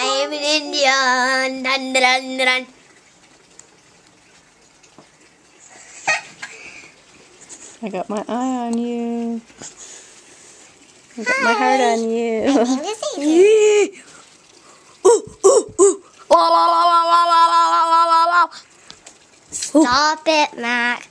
I'm an Indian. Dun, dun, dun, dun. I got my eye on you. I got my heart on you. My Stop it, Mac.